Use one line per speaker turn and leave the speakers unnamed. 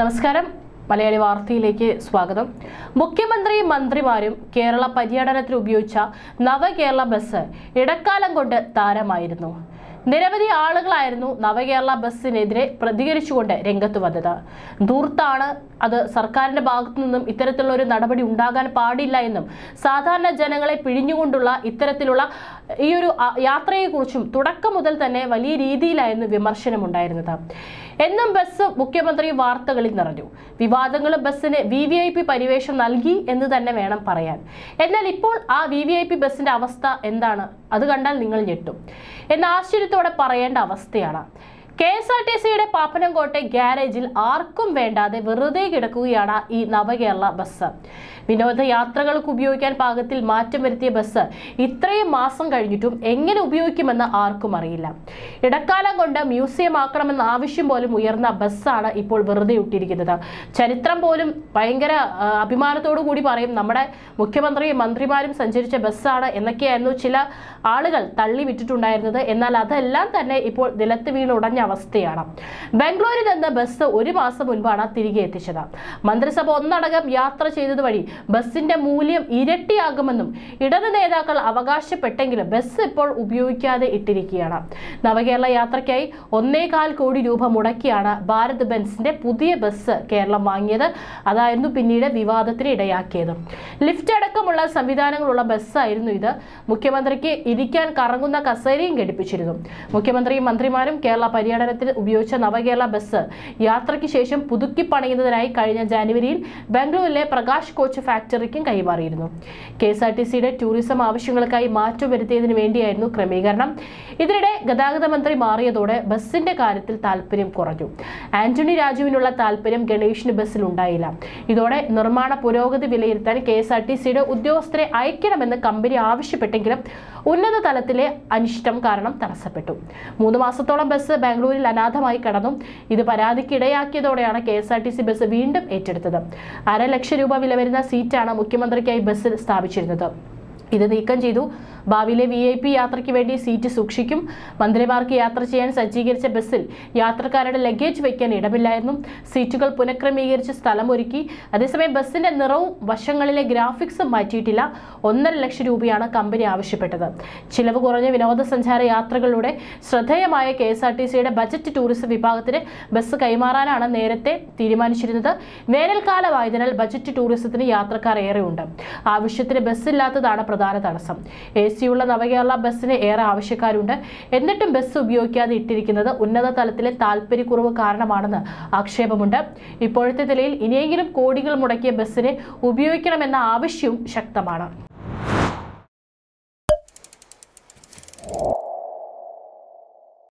നമസ്കാരം. മലയാളി വാർത്തയിലേക്ക് സ്വാഗതം. മുഖ്യമന്ത്രി മന്ത്രിമാരും കേരള പര്യടനത്തിന് ഉപയോഗിച്ച നവകേരള ബസ് ഇടക്കാലം കൊണ്ട് താരമായിരുന്നു. നിരവധി ആളുകളായിരുന്നു നവകേരള ബസ്സിനെതിരെ പ്രതികരിച്ചുകൊണ്ട് രംഗത്ത് വന്നത്. ദൂർത്താണ് അത് സർക്കാരിന്റെ ഭാഗത്തു നിന്നും ഇത്തരത്തിലുള്ള ഒരു നടപടി ഉണ്ടാകാൻ പാടില്ല എന്നും സാധാരണ ജനങ്ങളെ പിഴിഞ്ഞുകൊണ്ടുള്ള ഇത്തരത്തിലുള്ള ഈ ഒരു യാത്രയെക്കുറിച്ചും തുടക്കം മുതൽ തന്നെ വലിയ രീതിയിലായിരുന്നു വിമർശനമുണ്ടായിരുന്നത്. എന്നും ബസ് മുഖ്യമന്ത്രി വാർത്തകളിൽ നിറഞ്ഞു. വിവാദങ്ങളും ബസ്സിന് വി വി ഐ പി പരിവേഷം നൽകി എന്ന് തന്നെ വേണം പറയാൻ. എന്നാൽ ഇപ്പോൾ ആ വി വി ഐ പി ബസ്സിന്റെ അവസ്ഥ എന്താണ്? അത് കണ്ടാൽ നിങ്ങൾ ഞെട്ടും. എന്ന് ആശ്ചര്യത്തോടെ പറയേണ്ട അവസ്ഥയാണ്. കെ എസ് ആർ ടി സിയുടെ പാപ്പനംകോട്ടെ ഗ്യാരേജിൽ ആർക്കും വേണ്ടാതെ വെറുതെ കിടക്കുകയാണ് ഈ നവകേരള ബസ്. വിനോദയാത്രകൾക്ക് ഉപയോഗിക്കാൻ പാകത്തിൽ മാറ്റം വരുത്തിയ ബസ് ഇത്രയും മാസം കഴിഞ്ഞിട്ടും എങ്ങനെ ഉപയോഗിക്കുമെന്ന് ആർക്കും അറിയില്ല. ഇടക്കാലം കൊണ്ട് മ്യൂസിയം ആക്കണമെന്ന ആവശ്യം പോലും ഉയർന്ന ബസ്സാണ് ഇപ്പോൾ വെറുതെ ഇട്ടിരിക്കുന്നത്. ചരിത്രം പോലും ഭയങ്കര അഭിമാനത്തോടു കൂടി പറയും നമ്മുടെ മുഖ്യമന്ത്രിയും മന്ത്രിമാരും സഞ്ചരിച്ച ബസ്സാണ് എന്നൊക്കെയായിരുന്നു ചില ആളുകൾ തള്ളി വിട്ടിട്ടുണ്ടായിരുന്നത് എന്നാൽ അതെല്ലാം തന്നെ ഇപ്പോൾ നിലത്ത് വീണ് ഉടഞ്ഞ അവസ്ഥയാണ്. ബാംഗ്ലൂരിൽ നിന്ന് ബസ് ഒരു മാസം മുൻപാണ് തിരികെ എത്തിച്ചത്. മന്ത്രിസഭ ഒന്നടങ്കം യാത്ര ചെയ്തത് വഴി ബസിന്റെ മൂല്യം ഇരട്ടിയാകുമെന്നും ഇടത് നേതാക്കൾ അവകാശപ്പെട്ടെങ്കിലും ബസ് ഇപ്പോൾ ഉപയോഗിക്കാതെ ഇട്ടിരിക്കുകയാണ്. നവകേരള യാത്രയ്ക്കായി ഒന്നേകാൽ കോടി രൂപ മുടക്കിയാണ് ഭാരത് ബെൻസിന്റെ പുതിയ ബസ് കേരളം വാങ്ങിയത്. അതായിരുന്നു പിന്നീട് വിവാദത്തിന് ഇടയാക്കിയത്. ലിഫ്റ്റ് അടക്കമുള്ള സംവിധാനങ്ങളുള്ള ബസ്സായിരുന്നു ഇത്. മുഖ്യമന്ത്രിക്ക് ഇരിക്കാൻ കറങ്ങുന്ന കസേരയും ഘടിപ്പിച്ചിരുന്നു. മുഖ്യമന്ത്രിയും മന്ത്രിമാരും കേരള പര്യടനത്തിൽ ഉപയോഗിച്ച നവകേരള ബസ് യാത്രയ്ക്ക് ശേഷം പുതുക്കി പണിയുന്നതിനായി കഴിഞ്ഞ ജാനുവരിയിൽ ബംഗളൂരിലെ പ്രകാശ് കോച്ച് ഫാക്ടറിക്കും കൈമാറിയിരുന്നു. കെ എസ് ആർ ടി സിയുടെ ടൂറിസം ആവശ്യങ്ങൾക്കായി മാറ്റം വരുത്തിയതിനു വേണ്ടിയായിരുന്നു ക്രമീകരണം. ഇതിനിടെ ഗതാഗത മന്ത്രി മാറിയതോടെ ബസിന്റെ കാര്യത്തിൽ താല്പര്യം കുറഞ്ഞു. ആന്റണി രാജുവിനുള്ള താല്പര്യം ഗണേഷിന് ബസ്സിൽ ഉണ്ടായില്ല. ഇതോടെ നിർമ്മാണ പുരോഗതി വിലയിരുത്താൻ കെ എസ് ആർ ടി സിയുടെ ഉദ്യോഗസ്ഥരെ അയക്കണമെന്ന് കമ്പനി ആവശ്യപ്പെട്ടെങ്കിലും ഉന്നത തലത്തിലെ അനിഷ്ടം കാരണം തടസ്സപ്പെട്ടു. മൂന്ന് മാസത്തോളം ബസ് ബാംഗ്ലൂരിൽ അനാഥമായി കടന്നു ഇത് പരാതിക്ക് ഇടയാക്കിയതോടെയാണ് കെ ബസ് വീണ്ടും ഏറ്റെടുത്തത്. അര ലക്ഷം രൂപ വില വരുന്ന സീറ്റാണ് മുഖ്യമന്ത്രിക്കായി ബസ്സിൽ സ്ഥാപിച്ചിരുന്നത്. ഇത് നീക്കം ചെയ്തു ഭാവിയിലെ വി ഐ പി യാത്രയ്ക്ക് വേണ്ടി സീറ്റ് സൂക്ഷിക്കും. മന്ത്രിമാർക്ക് യാത്ര ചെയ്യാൻ സജ്ജീകരിച്ച ബസ്സിൽ യാത്രക്കാരുടെ ലഗേജ് വയ്ക്കാൻ ഇടമില്ലായിരുന്നു. സീറ്റുകൾ പുനഃക്രമീകരിച്ച് സ്ഥലമൊരുക്കി. അതേസമയം ബസ്സിന്റെ നിറവും വശങ്ങളിലെ ഗ്രാഫിക്സും മാറ്റിയിട്ടില്ല. ഒന്നര ലക്ഷം രൂപയാണ് കമ്പനി ആവശ്യപ്പെട്ടത്. ചിലവ് കുറഞ്ഞ വിനോദസഞ്ചാര യാത്രകളുടെ ശ്രദ്ധേയമായ കെ എസ് ആർ ടി സിയുടെ ബജറ്റ് ടൂറിസം വിഭാഗത്തിന് ബസ് കൈമാറാനാണ് നേരത്തെ തീരുമാനിച്ചിരുന്നത്. വേനൽക്കാലമായതിനാൽ ബജറ്റ് ടൂറിസത്തിന് യാത്രക്കാർ ഏറെയുണ്ട്. ആവശ്യത്തിന് ബസ്സില്ലാത്തതാണ് പ്രധാന തടസ്സം. എ സിയുള്ള നവകേരള ബസ്സിന് ഏറെ ആവശ്യക്കാരുണ്ട്. എന്നിട്ടും ബസ് ഉപയോഗിക്കാതെ ഇട്ടിരിക്കുന്നത് ഉന്നത തലത്തിലെ താല്പര്യക്കുറവ് കാരണമാണെന്ന് ആക്ഷേപമുണ്ട്. ഇപ്പോഴത്തെ നിലയിൽ ഇനിയെങ്കിലും കോടികൾ മുടക്കിയ ബസ്സിനെ ഉപയോഗിക്കണമെന്ന ആവശ്യവും ശക്തമാണ്.